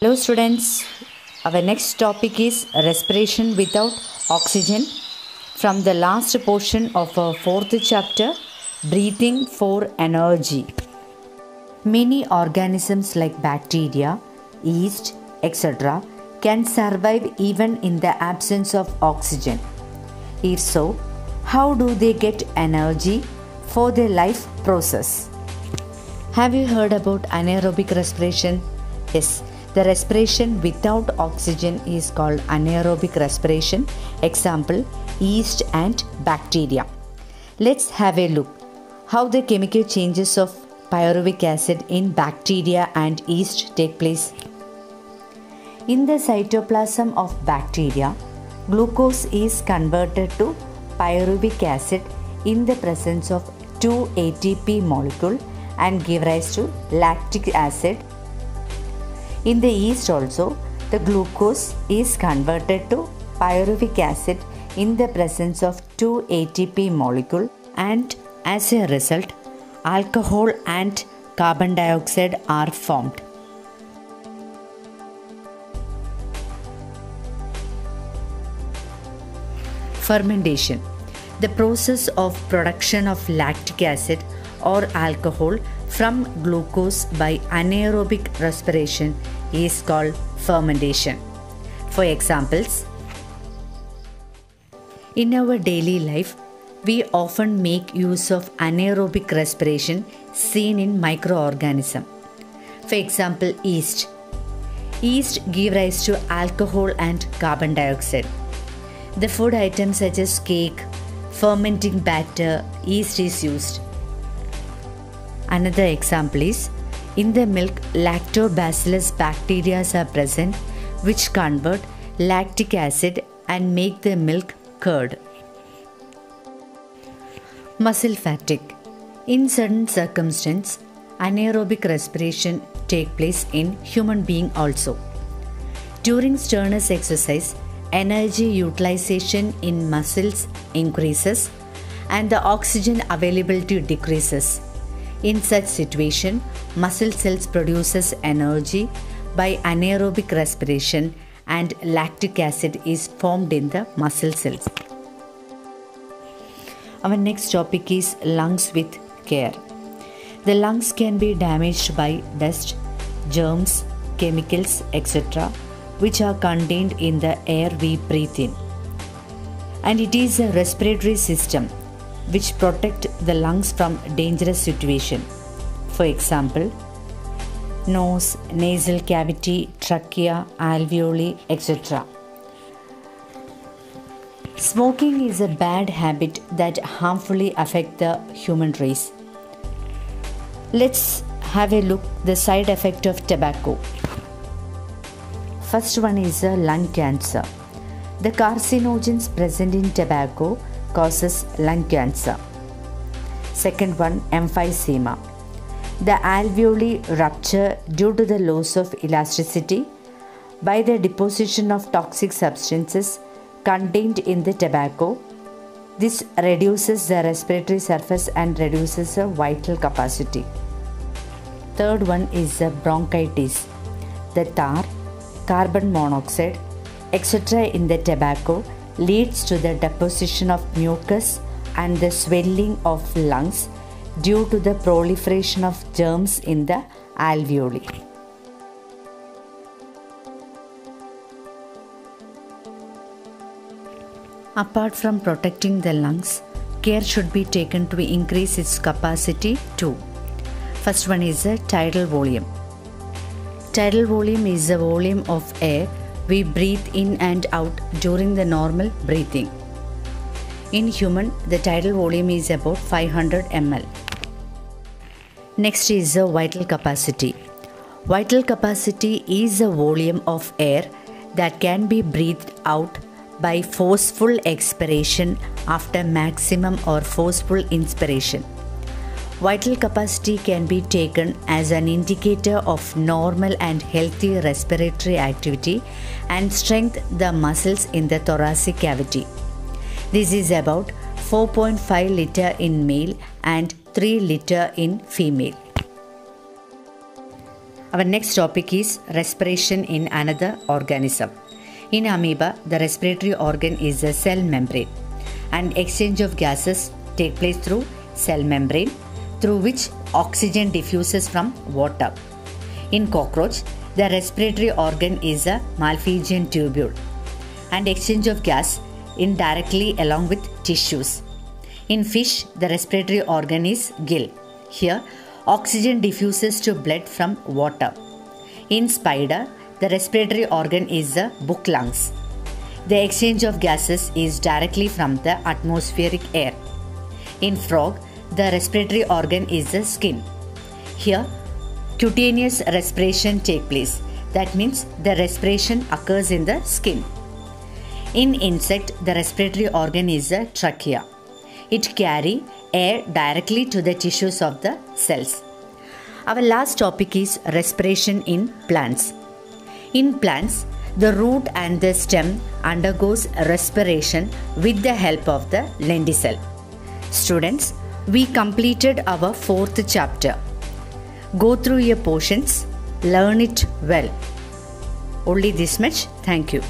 Hello students, our next topic is respiration without oxygen from the last portion of our fourth chapter breathing for energy. Many organisms like bacteria, yeast, etc. can survive even in the absence of oxygen. If so, how do they get energy for their life process? Have you heard about anaerobic respiration? Yes, the respiration without oxygen is called anaerobic respiration. Example yeast and bacteria. Let's have a look how the chemical changes of pyruvic acid in bacteria and yeast take place. In the cytoplasm of bacteria, glucose is converted to pyruvic acid in the presence of 2 ATP molecule and give rise to lactic acid in the yeast also, the glucose is converted to pyruvic acid in the presence of 2 ATP molecule and as a result, alcohol and carbon dioxide are formed. Fermentation the process of production of lactic acid or alcohol from glucose by anaerobic respiration is called fermentation. For examples, in our daily life, we often make use of anaerobic respiration seen in microorganism. For example, yeast. Yeast give rise to alcohol and carbon dioxide. The food items such as cake, fermenting batter, yeast is used. Another example is in the milk, lactobacillus bacteria are present which convert lactic acid and make the milk curd. Muscle fatigue. In certain circumstances, anaerobic respiration take place in human being also. During strenuous exercise, energy utilization in muscles increases and the oxygen availability decreases. In such situation, muscle cells produces energy by anaerobic respiration and lactic acid is formed in the muscle cells. Our next topic is lungs with care. The lungs can be damaged by dust, germs, chemicals, etc which are contained in the air we breathe in. And it is a respiratory system which protect the lungs from dangerous situation. For example, nose, nasal cavity, trachea, alveoli, etc. Smoking is a bad habit that harmfully affect the human race. Let's have a look the side effect of tobacco. First one is uh, lung cancer. The carcinogens present in tobacco causes lung cancer. Second one, emphysema. The alveoli rupture due to the loss of elasticity by the deposition of toxic substances contained in the tobacco. This reduces the respiratory surface and reduces the vital capacity. Third one is the bronchitis. The tar, carbon monoxide, etc. in the tobacco leads to the deposition of mucus and the swelling of lungs due to the proliferation of germs in the alveoli. Apart from protecting the lungs, care should be taken to increase its capacity too. First one is the tidal volume. Tidal volume is the volume of air we breathe in and out during the normal breathing. In human, the tidal volume is about 500 ml. Next is the vital capacity. Vital capacity is the volume of air that can be breathed out by forceful expiration after maximum or forceful inspiration. Vital capacity can be taken as an indicator of normal and healthy respiratory activity and strength the muscles in the thoracic cavity. This is about 4.5 liter in male and 3 liter in female. Our next topic is respiration in another organism. In amoeba, the respiratory organ is a cell membrane and exchange of gases take place through cell membrane through which oxygen diffuses from water. In cockroach, the respiratory organ is a Malpighian tubule and exchange of gas indirectly along with tissues. In fish, the respiratory organ is gill. Here, oxygen diffuses to blood from water. In spider, the respiratory organ is the book lungs. The exchange of gases is directly from the atmospheric air. In frog, the respiratory organ is the skin. Here, cutaneous respiration take place. That means the respiration occurs in the skin. In insect, the respiratory organ is the trachea. It carry air directly to the tissues of the cells. Our last topic is respiration in plants. In plants, the root and the stem undergoes respiration with the help of the lenticel. Students, we completed our fourth chapter. Go through your portions, learn it well. Only this much. Thank you.